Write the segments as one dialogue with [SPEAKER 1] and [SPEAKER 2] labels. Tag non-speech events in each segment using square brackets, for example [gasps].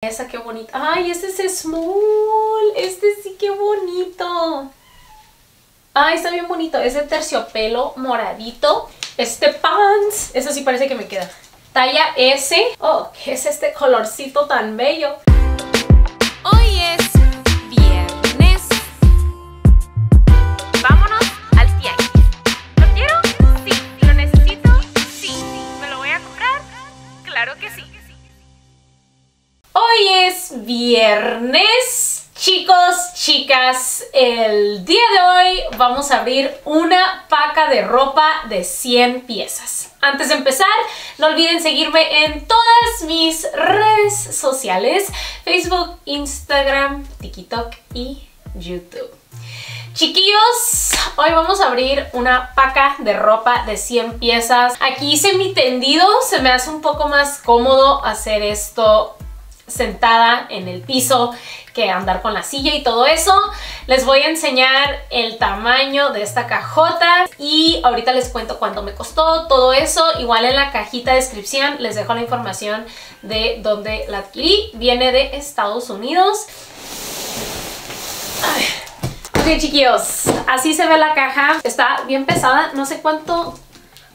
[SPEAKER 1] Esa qué bonita. Ay, este es small. Este sí qué bonito. Ay, está bien bonito. Ese terciopelo moradito. Este pants. Eso sí parece que me queda. Talla S. Oh, ¿qué es este colorcito tan bello?
[SPEAKER 2] Hoy es viernes.
[SPEAKER 1] Chicos, chicas, el día de hoy vamos a abrir una paca de ropa de 100 piezas. Antes de empezar, no olviden seguirme en todas mis redes sociales, Facebook, Instagram, TikTok y YouTube. Chiquillos, hoy vamos a abrir una paca de ropa de 100 piezas. Aquí hice mi tendido, se me hace un poco más cómodo hacer esto sentada en el piso que andar con la silla y todo eso. Les voy a enseñar el tamaño de esta cajota y ahorita les cuento cuánto me costó, todo eso. Igual en la cajita de descripción les dejo la información de dónde la adquirí. Viene de Estados Unidos. Ay. Ok chiquillos, así se ve la caja. Está bien pesada, no sé cuánto,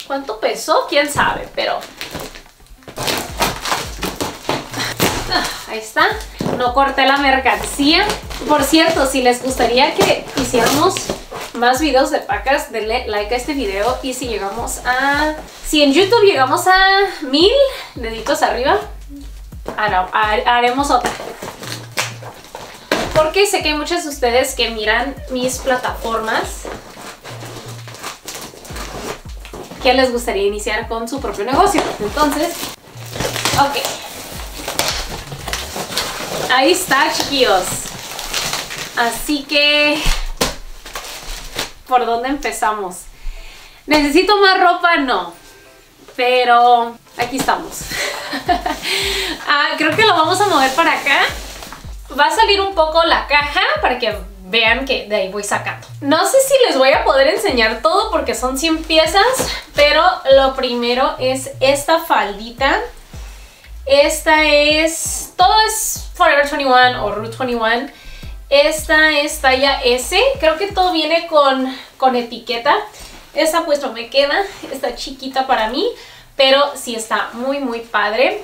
[SPEAKER 1] cuánto pesó, quién sabe, pero [laughs] ahí está. No corté la mercancía. Por cierto, si les gustaría que hiciéramos más videos de pacas, denle like a este video. Y si llegamos a... Si en YouTube llegamos a mil deditos arriba, haremos otra. Porque sé que hay muchos de ustedes que miran mis plataformas que les gustaría iniciar con su propio negocio. Entonces, ok. Ahí está, chiquillos. Así que... ¿Por dónde empezamos? ¿Necesito más ropa? No. Pero aquí estamos. [laughs] ah, creo que lo vamos a mover para acá. Va a salir un poco la caja para que vean que de ahí voy sacando. No sé si les voy a poder enseñar todo porque son 100 piezas, pero lo primero es esta faldita. Esta es... Todo es Forever 21 o Root 21. Esta es talla S. Creo que todo viene con, con etiqueta. Esta pues no me queda. Está chiquita para mí. Pero sí está muy muy padre.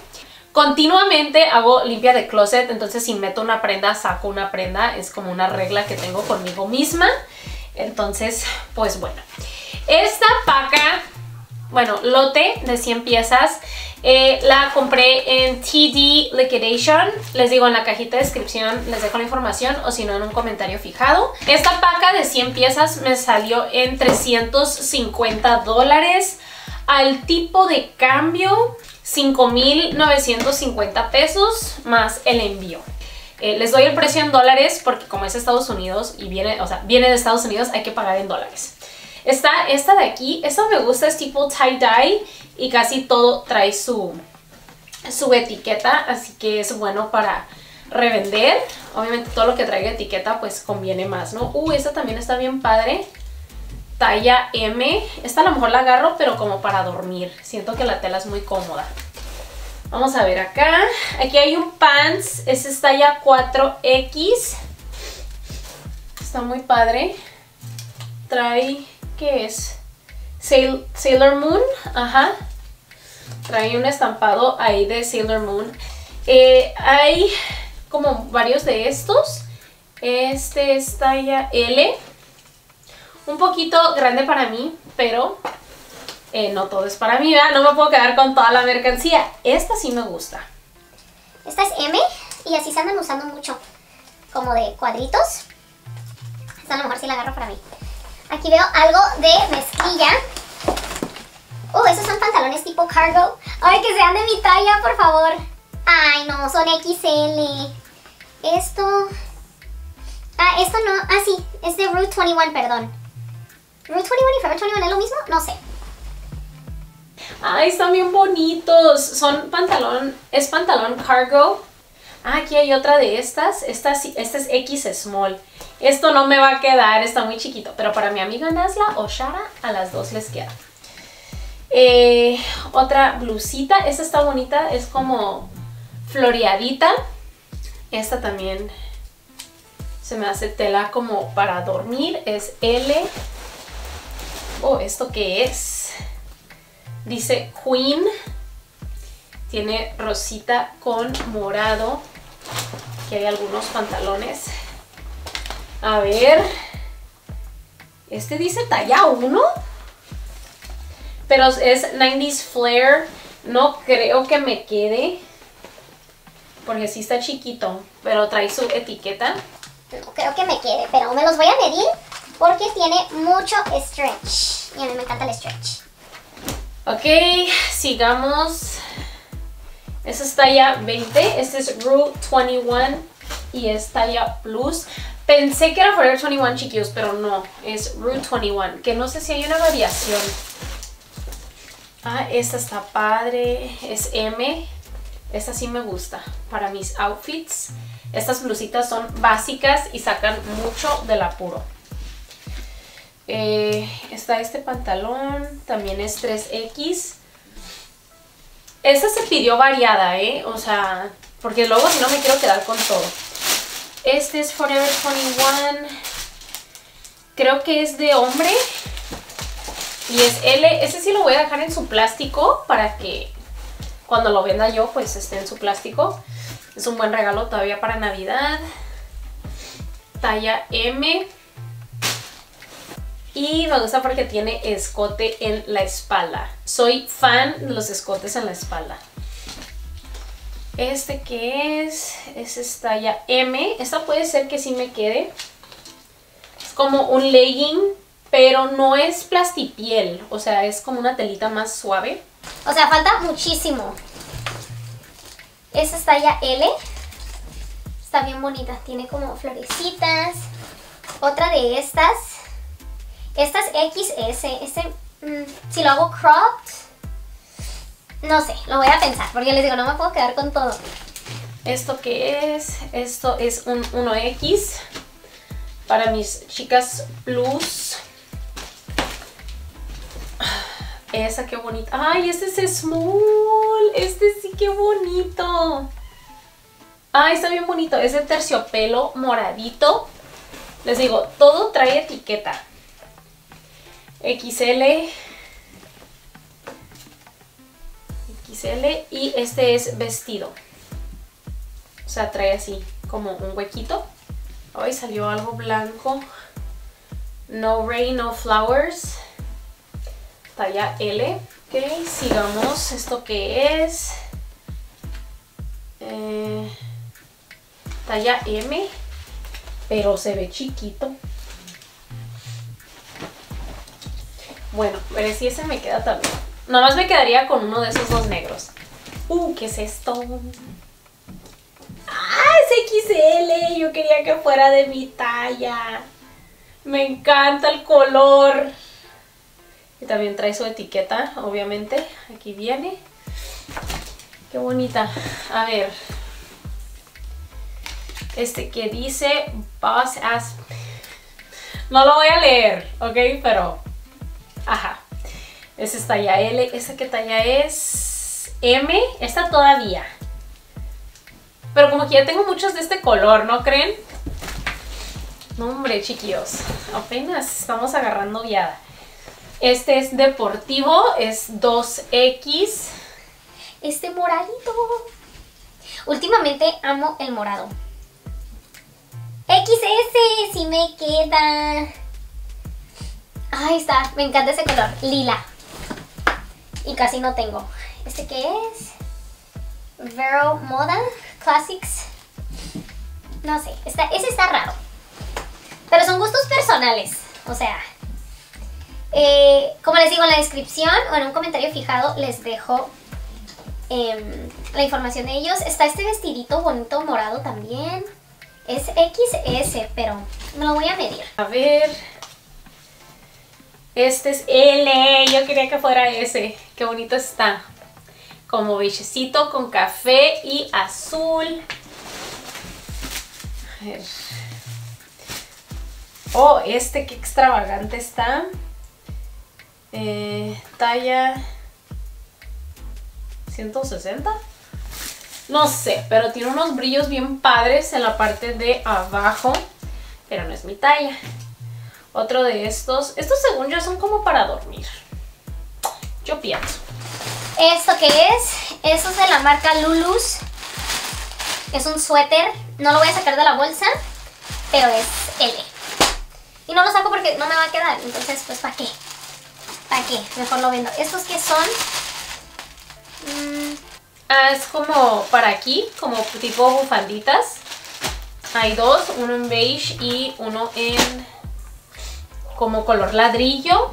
[SPEAKER 1] Continuamente hago limpia de closet. Entonces si meto una prenda, saco una prenda. Es como una regla que tengo conmigo misma. Entonces pues bueno. Esta paca bueno, lote de 100 piezas. Eh, la compré en TD Liquidation. Les digo en la cajita de descripción, les dejo la información o si no en un comentario fijado. Esta paca de 100 piezas me salió en 350 dólares. Al tipo de cambio, 5,950 pesos más el envío. Eh, les doy el precio en dólares porque como es Estados Unidos y viene, o sea, viene de Estados Unidos, hay que pagar en dólares. Está esta de aquí, esta me gusta, es tipo tie-dye y casi todo trae su, su etiqueta, así que es bueno para revender. Obviamente todo lo que traiga etiqueta pues conviene más, ¿no? Uh, esta también está bien padre. Talla M. Esta a lo mejor la agarro, pero como para dormir. Siento que la tela es muy cómoda. Vamos a ver acá. Aquí hay un pants. Este es talla 4X. Está muy padre. Trae ¿qué es? Sailor Moon, ajá. Trae un estampado ahí de Sailor Moon. Eh, hay como varios de estos. Este es talla L. Un poquito grande para mí, pero eh, no todo es para mí. No me puedo quedar con toda la mercancía. Esta sí me gusta.
[SPEAKER 3] Esta es M y así se andan usando mucho. Como de cuadritos. Esta a lo mejor sí la agarro para mí. Aquí veo algo de mezclilla. Oh, esos son pantalones tipo cargo. Ay, que sean de mi talla, por favor. Ay, no, son XL. Esto... Ah, esto no... Ah, sí, es de Route 21, perdón. ¿Route 21 y Forever 21 es lo mismo? No sé.
[SPEAKER 1] Ay, están bien bonitos. Son pantalón... Es pantalón cargo. Ah, aquí hay otra de estas. Esta, esta es X Small. Esto no me va a quedar, está muy chiquito. Pero para mi amiga Nazla o Shara, a las dos les queda. Eh, otra blusita. Esta está bonita, es como floreadita. Esta también se me hace tela como para dormir. Es L. Oh, ¿esto qué es? Dice Queen. Tiene rosita con morado. Aquí hay algunos pantalones. A ver. Este dice talla 1. Pero es 90s Flare. No creo que me quede. Porque sí está chiquito. Pero trae su etiqueta.
[SPEAKER 3] No creo que me quede, pero me los voy a medir porque tiene mucho stretch. Y a mí me encanta el stretch.
[SPEAKER 1] Ok, sigamos. Esta es talla 20. Este es Rue 21 y es talla Plus. Pensé que era Forever 21 chiquillos, pero no. Es Rue 21. Que no sé si hay una variación. Ah, esta está padre. Es M. Esta sí me gusta para mis outfits. Estas blusitas son básicas y sacan mucho del apuro. Eh, está este pantalón, también es 3X. Esta se pidió variada, ¿eh? O sea, porque luego si no me quiero quedar con todo. Este es Forever 21. Creo que es de hombre. Y es L. Este sí lo voy a dejar en su plástico para que cuando lo venda yo, pues esté en su plástico. Es un buen regalo todavía para Navidad. Talla M. Y me gusta porque tiene escote en la espalda. Soy fan de los escotes en la espalda. Este que es, es talla M. Esta puede ser que sí me quede. Es como un legging, pero no es plastipiel. O sea, es como una telita más suave.
[SPEAKER 3] O sea, falta muchísimo. Esta es talla L. Está bien bonita. Tiene como florecitas. Otra de estas. Esta es XS. Este, mm, si lo hago cropped, no sé, lo voy a pensar. Porque les digo, no me puedo quedar con todo.
[SPEAKER 1] ¿Esto qué es? Esto es un 1X para mis chicas plus. Esa qué bonita. Ay, este es small. Este sí qué bonito. Ay, está bien bonito. Es de terciopelo moradito. Les digo, todo trae etiqueta. XL. XL. Y este es vestido. O sea, trae así como un huequito. Ay, salió algo blanco. No rain, no flowers talla L. Ok, sigamos. ¿Esto qué es? Eh, talla M, pero se ve chiquito. Bueno, pero si ese me queda también. Nomás me quedaría con uno de esos dos negros. Uh, ¿qué es esto? ¡Ah, es XL! Yo quería que fuera de mi talla. Me encanta el color. Y también trae su etiqueta, obviamente. Aquí viene. Qué bonita. A ver. Este que dice Boss. No lo voy a leer, ¿ok? Pero... Ajá. Esa es talla L. Esta que talla es M. Esta todavía. Pero como que ya tengo muchos de este color, ¿no creen? No, hombre, chiquillos. Apenas estamos agarrando viada. Este es deportivo, es 2X.
[SPEAKER 3] Este moradito. Últimamente amo el morado. XS, si me queda. Ahí está, me encanta ese color, lila. Y casi no tengo. ¿Este qué es? Vero Moda Classics. No sé, ese está raro. Pero son gustos personales. O sea, eh, como les digo en la descripción o en un comentario fijado les dejo em, la información de ellos. Está este vestidito bonito morado también. Es XS, pero me lo voy a medir.
[SPEAKER 1] A ver. Este es L. Yo quería que fuera ese. Qué bonito está. Como bichecito con café y azul. A ver. Oh, este qué extravagante está. Eh, talla 160. No sé, pero tiene unos brillos bien padres en la parte de abajo. Pero no es mi talla. Otro de estos. Estos según yo son como para dormir. Yo pienso.
[SPEAKER 3] ¿Esto qué es? Eso es de la marca Lulus. Es un suéter. No lo voy a sacar de la bolsa, pero es L. Y no lo saco porque no me va a quedar. Entonces, pues, ¿para qué? ¿Para qué? Mejor lo vendo. ¿Estos qué son?
[SPEAKER 1] Mm, ah, es como para aquí, como tipo bufanditas. Hay dos, uno en beige y uno en como color ladrillo.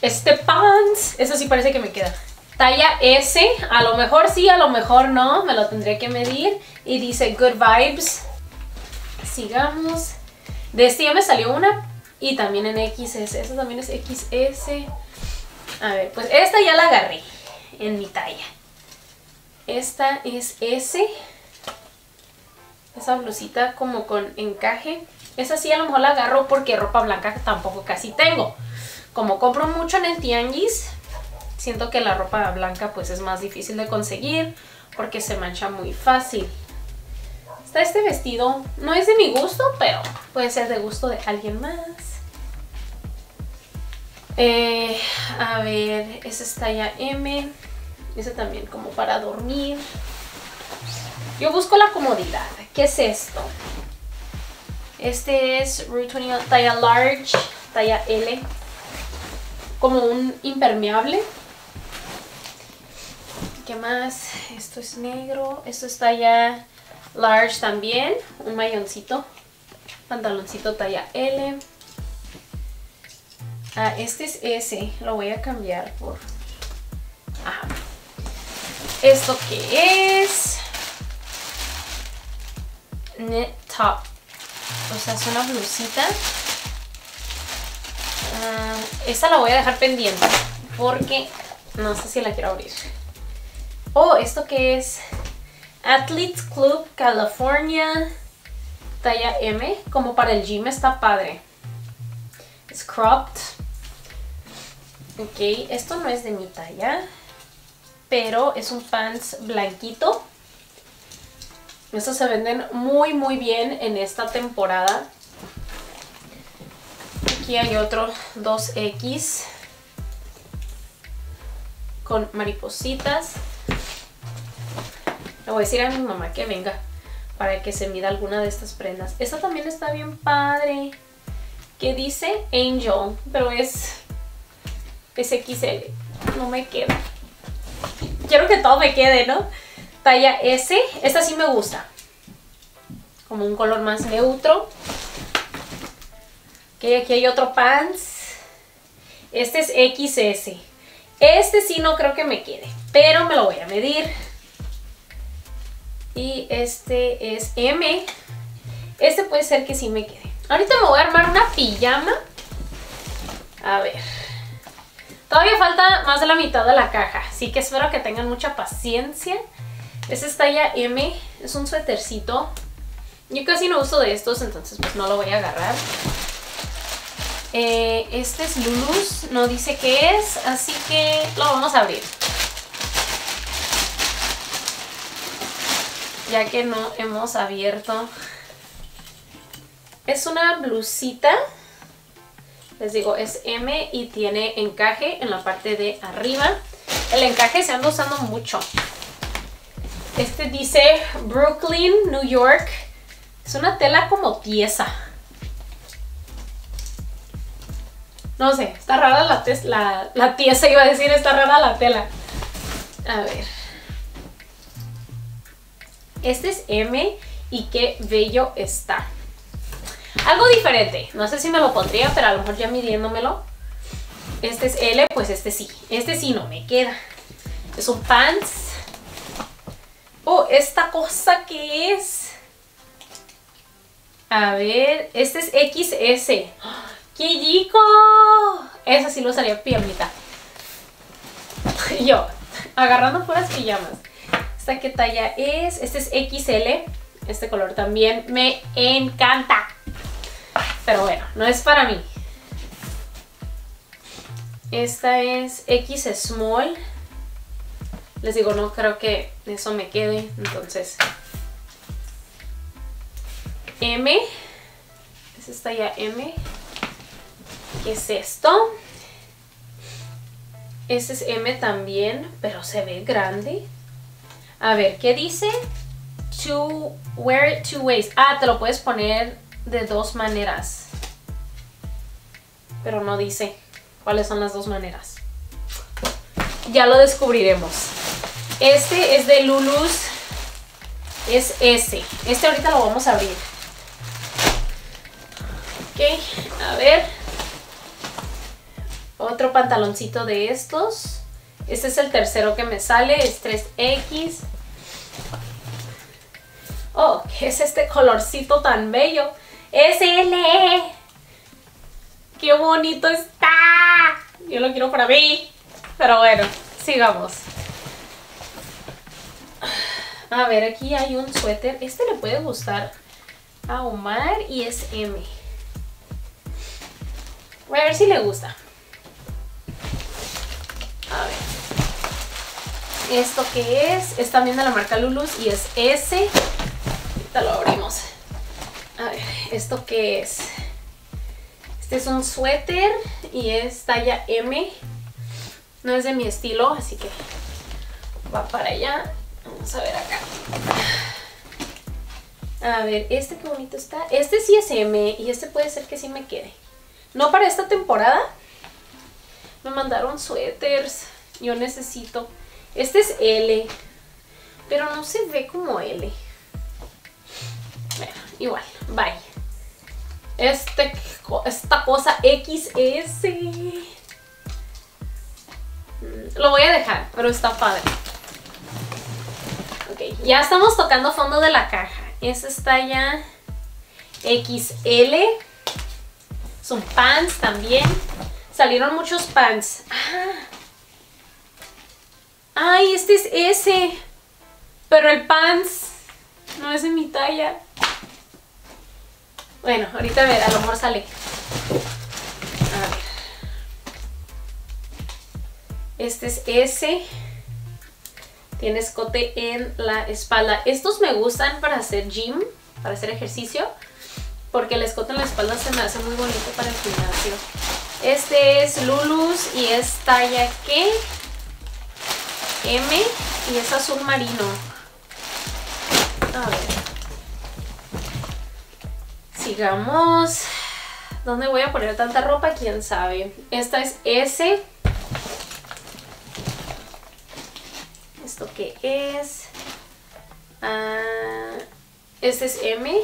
[SPEAKER 1] Este pants, eso sí parece que me queda. Talla S, a lo mejor sí, a lo mejor no, me lo tendré que medir. Y dice Good Vibes. Sigamos. De este ya me salió una y también en XS. Esta también es XS. A ver, pues esta ya la agarré en mi talla. Esta es S. Esa blusita como con encaje. Esa sí a lo mejor la agarro porque ropa blanca tampoco casi tengo. Como compro mucho en el tianguis, siento que la ropa blanca pues es más difícil de conseguir porque se mancha muy fácil. Está este vestido, no es de mi gusto, pero puede ser de gusto de alguien más. Eh, a ver, esa es talla M. Ese también como para dormir. Yo busco la comodidad. ¿Qué es esto? Este es Route 21 talla large, talla L. Como un impermeable. ¿Qué más? Esto es negro. Esto es talla large también. Un mayoncito. Pantaloncito talla L. Ah, este es S. Lo voy a cambiar por... Ajá. ¿Esto qué es? Knit top. O sea, es una blusita. Ah, esta la voy a dejar pendiente porque no sé si la quiero abrir. Oh, ¿esto qué es? Athletes Club California talla M. Como para el gym está padre. Es cropped. Ok, esto no es de mi talla pero es un pants blanquito. Estos se venden muy muy bien en esta temporada. Aquí hay otro 2X con maripositas. Le voy a decir a mi mamá que venga para que se mida alguna de estas prendas. Esta también está bien padre. Que dice Angel, pero es, es XL. No me queda quiero que todo me quede, ¿no? Talla S, esta sí me gusta. Como un color más neutro. Ok, aquí hay otro pants. Este es XS. Este sí no creo que me quede, pero me lo voy a medir. Y este es M. Este puede ser que sí me quede. Ahorita me voy a armar una pijama. A ver. Todavía falta más de la mitad de la caja, así que espero que tengan mucha paciencia. Es talla M, es un suétercito. Yo casi no uso de estos, entonces pues no lo voy a agarrar. Eh, este es Lulus, no dice qué es, así que lo vamos a abrir. Ya que no hemos abierto. Es una blusita les digo, es M y tiene encaje en la parte de arriba. El encaje se anda usando mucho. Este dice Brooklyn, New York. Es una tela como tiesa. No sé, está rara la, la, la tiesa, iba a decir, está rara la tela. A ver. Este es M y qué bello está. Algo diferente. No sé si me lo pondría, pero a lo mejor ya midiéndomelo. Este es L, pues este sí. Este sí no me queda. Es un pants. Oh, esta cosa que es. A ver, este es XS. [gasps] ¡Qué rico! Esa sí lo usaría piernita. [laughs] Yo, agarrando puras pijamas. ¿Esta qué talla es? Este es XL. Este color también me encanta. Pero bueno, no es para mí. Esta es X Small. Les digo, no creo que eso me quede. Entonces, M. Es esta ya M. ¿Qué es esto? Este es M también, pero se ve grande. A ver, ¿qué dice? To wear it two ways. Ah, te lo puedes poner de dos maneras. Pero no dice cuáles son las dos maneras. Ya lo descubriremos. Este es de Lulus. Es ese. Este ahorita lo vamos a abrir. Ok, a ver. Otro pantaloncito de estos. Este es el tercero que me sale. Es 3X. Oh, ¿qué es este colorcito tan bello? SL. ¡Qué bonito está! Yo lo quiero para mí. Pero bueno, sigamos. A ver, aquí hay un suéter. Este le puede gustar a Omar y es M. Voy a ver si le gusta. A ver. ¿Esto qué es? Es también de la marca Lulus y es S. Ahorita lo abrimos. A ver, ¿esto qué es? Este es un suéter y es talla M. No es de mi estilo, así que va para allá. Vamos a ver acá. A ver, este qué bonito está. Este sí es M y este puede ser que sí me quede. No para esta temporada. Me mandaron suéteres. Yo necesito. Este es L. Pero no se ve como L. Bueno, igual. Bye. Este, esta cosa XS. Mm, Lo voy a dejar, pero está padre. Ok, ya estamos tocando fondo de la caja. Esta está ya XL. Son pants también. Salieron muchos pants. Ah. Ay, este es ese. Pero el pants no es de mi talla. Bueno, ahorita a ver, a lo mejor sale. A ver. Este es ese. Tiene escote en la espalda. Estos me gustan para hacer gym, para hacer ejercicio. Porque el escote en la espalda se me hace muy bonito para el gimnasio. Este es Lulus y es talla ¿qué? M y es azul marino. A ver. Sigamos. ¿Dónde voy a poner tanta ropa? ¿Quién sabe? Esta es S. ¿Esto qué es? Ah, este es M.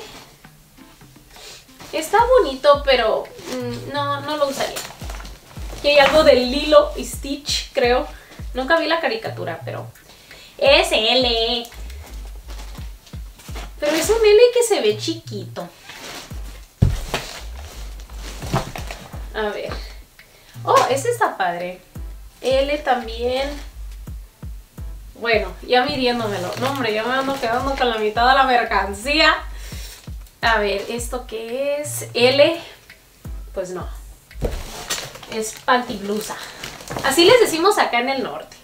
[SPEAKER 1] Está bonito, pero mm, no, no lo usaría. Y hay algo de Lilo y Stitch, creo. Nunca vi la caricatura, pero... Es L. Pero es un L que se ve chiquito. A ver. Oh, ese está padre. L también. Bueno, ya midiéndomelo. No, hombre, ya me ando quedando con la mitad de la mercancía. A ver, ¿esto qué es? L. Pues no. Es pantiblusa. Así les decimos acá en el norte.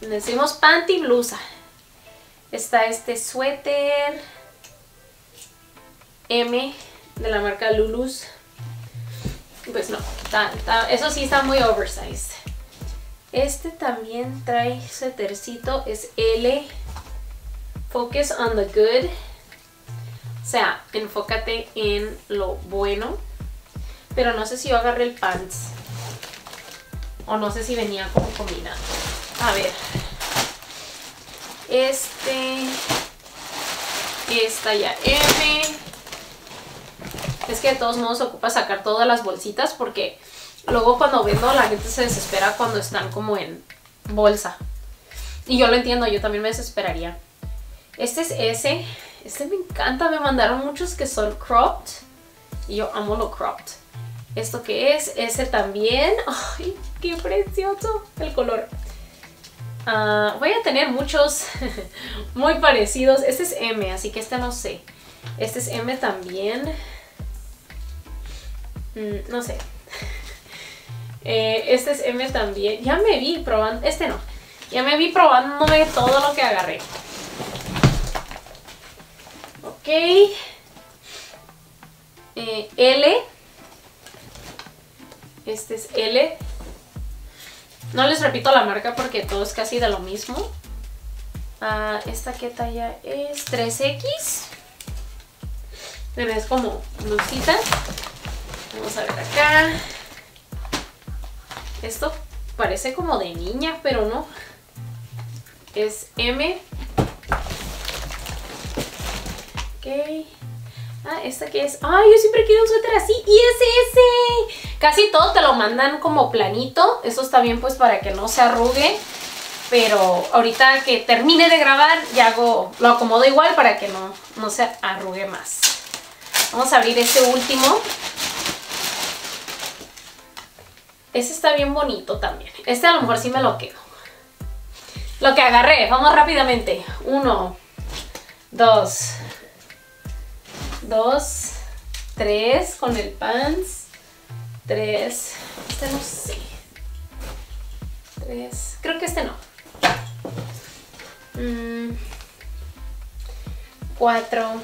[SPEAKER 1] Decimos pantiblusa. Está este suéter M de la marca Lulus. Pues no, eso sí está muy oversized. Este también trae suétercito, es L. Focus on the good. O sea, enfócate en lo bueno. Pero no sé si yo agarré el pants. O no sé si venía como combinado. A ver. Este. Esta ya M. Es que de todos modos ocupa sacar todas las bolsitas porque luego cuando vendo la gente se desespera cuando están como en bolsa. Y yo lo entiendo, yo también me desesperaría. Este es ese. Este me encanta, me mandaron muchos que son cropped. Y yo amo lo cropped. ¿Esto qué es? Ese también. [laughs] ¡Ay, qué precioso el color! Ah, voy a tener muchos [laughs] muy parecidos. Este es M, así que este no sé. Este es M también. Mm, no sé. [laughs] Eh, este es M también. Ya me vi probando. Este no. Ya me vi probándome todo lo que agarré. Ok. Eh, L. Este es L. No les repito la marca porque todo es casi de lo mismo. Ah, esta que talla es 3X. Pero es como blusita. Vamos a ver acá. Esto parece como de niña, pero no. Es M. Ok. Ah, esta que es. Ay, yo siempre quiero un suéter así. Y es ese. Casi todo te lo mandan como planito. Eso está bien pues para que no se arrugue. Pero ahorita que termine de grabar, ya hago, lo acomodo igual para que no, no se arrugue más. Vamos a abrir este último. Ese está bien bonito también. Este a lo mejor sí me lo quedo. Lo que agarré, vamos rápidamente. Uno, dos, dos, tres con el pants, tres, este no sé, tres, creo que este no. Mm, cuatro,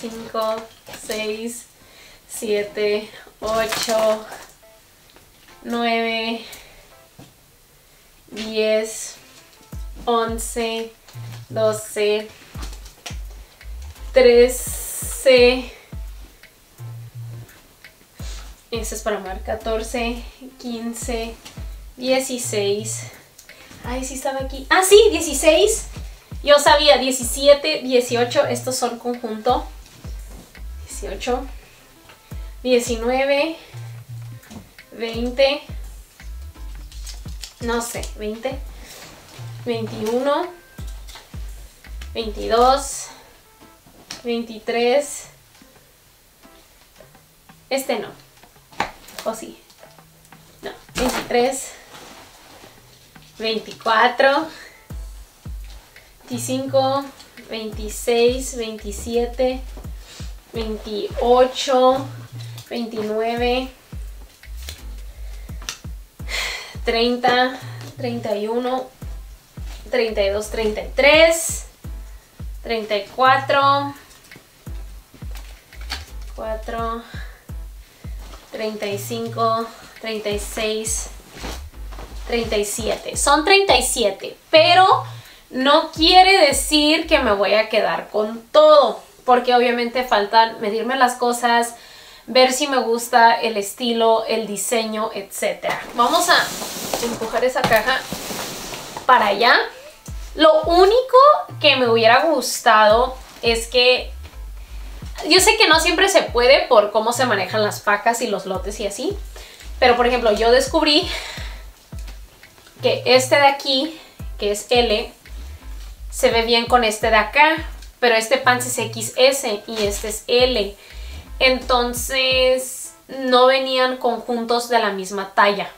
[SPEAKER 1] cinco, seis, siete, ocho, nueve, diez, once, doce, trece. Este es para mar 14, 15, 16. Ay, sí estaba aquí. Ah, sí, 16. Yo sabía, 17, 18. Estos son conjunto. 18, 19, 20. No sé, 20, 21, 22, 23. Este no. ¿O sí? No, 23, 24, 25, 26, 27, 28, 29, 30, 31, 32, 33, 34, 4, 35, 36, 37. Son 37, pero no quiere decir que me voy a quedar con todo, porque obviamente faltan medirme las cosas, ver si me gusta el estilo, el diseño, etc. Vamos a empujar esa caja para allá. Lo único que me hubiera gustado es que yo sé que no siempre se puede por cómo se manejan las pacas y los lotes y así. Pero por ejemplo, yo descubrí que este de aquí, que es L, se ve bien con este de acá. Pero este pants es XS y este es L. Entonces no venían conjuntos de la misma talla.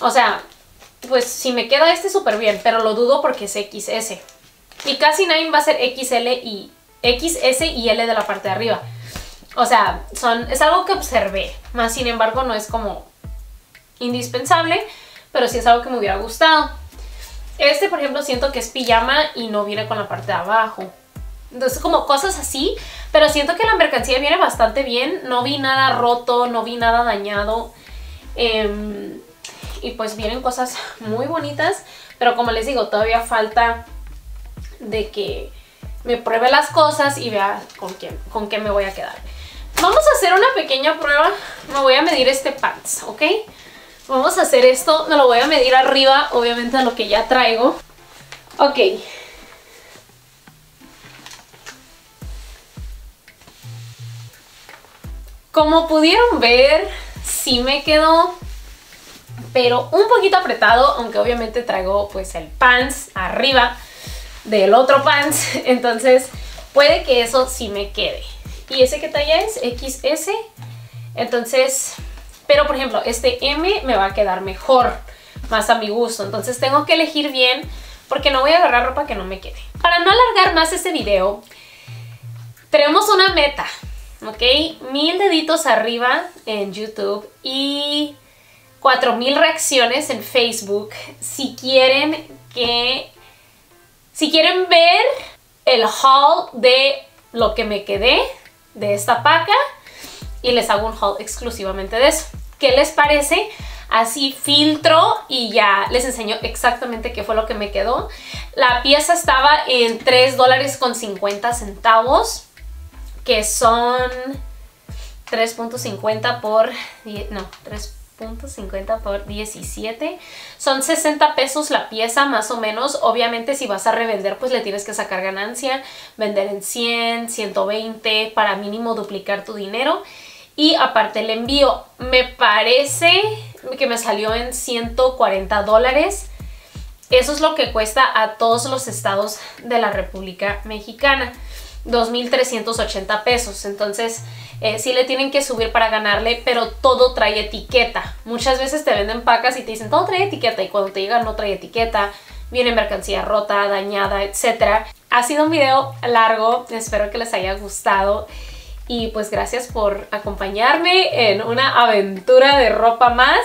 [SPEAKER 1] O sea, pues si me queda este súper bien, pero lo dudo porque es XS. Y casi nadie va a ser XL y XS y L de la parte de arriba. O sea, son, es algo que observé. Más sin embargo, no es como indispensable, pero sí es algo que me hubiera gustado. Este, por ejemplo, siento que es pijama y no viene con la parte de abajo. Entonces, como cosas así. Pero siento que la mercancía viene bastante bien. No vi nada roto, no vi nada dañado. Em, y pues vienen cosas muy bonitas. Pero como les digo, todavía falta de que me pruebe las cosas y vea con, quién, con qué me voy a quedar. Vamos a hacer una pequeña prueba. Me voy a medir este pants, ¿ok? Vamos a hacer esto. Me lo voy a medir arriba, obviamente, a lo que ya traigo. Ok. Como pudieron ver, sí me quedó, pero un poquito apretado, aunque obviamente traigo pues el pants arriba del otro pants, [laughs] entonces puede que eso sí me quede. ¿Y ese qué talla es? XS. Entonces, pero por ejemplo, este M me va a quedar mejor, más a mi gusto. Entonces tengo que elegir bien porque no voy a agarrar ropa que no me quede. Para no alargar más este video, tenemos una meta, ¿ok? Mil deditos arriba en YouTube y 4000 reacciones en Facebook si quieren que si quieren ver el haul de lo que me quedé de esta paca y les hago un haul exclusivamente de eso. ¿Qué les parece? Así filtro y ya les enseño exactamente qué fue lo que me quedó. La pieza estaba en 3 dólares con 50 centavos, que son 3.50 por... no, 3.50 por 17. Son 60 pesos la pieza más o menos. Obviamente si vas a revender pues le tienes que sacar ganancia. Vender en 100, 120 para mínimo duplicar tu dinero. Y aparte el envío me parece que me salió en 140 dólares. Eso es lo que cuesta a todos los estados de la República Mexicana. 2.380 pesos. Entonces, eh, sí le tienen que subir para ganarle, pero todo trae etiqueta. Muchas veces te venden pacas y te dicen todo trae etiqueta y cuando te llega no trae etiqueta. Viene mercancía rota, dañada, etc. Ha sido un video largo, espero que les haya gustado. Y pues gracias por acompañarme en una aventura de ropa más.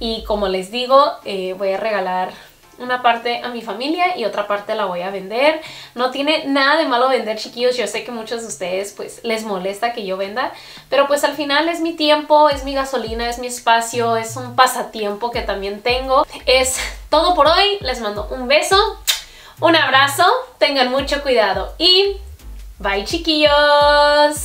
[SPEAKER 1] Y como les digo, eh, voy a regalar una parte a mi familia y otra parte la voy a vender. No tiene nada de malo vender, chiquillos. Yo sé que muchos de ustedes pues les molesta que yo venda, pero pues al final es mi tiempo, es mi gasolina, es mi espacio, es un pasatiempo que también tengo. Es todo por hoy. Les mando un beso, un abrazo, tengan mucho cuidado y bye chiquillos.